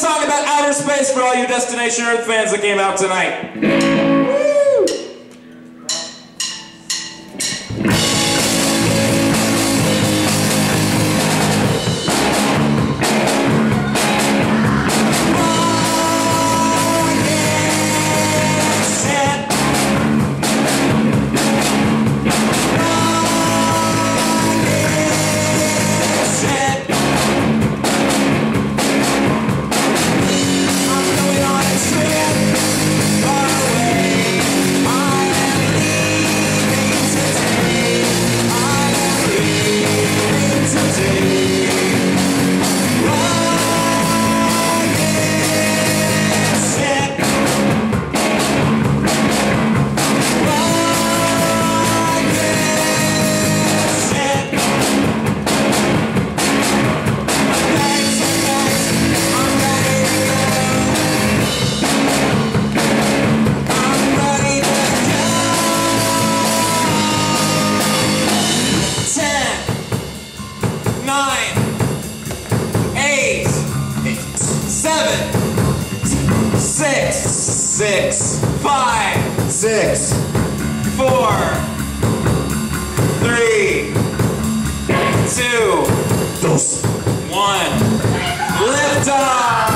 song about outer space for all you Destination Earth fans that came out tonight. Six, six, five, Six. four, three, two, Dos. one. Lift off!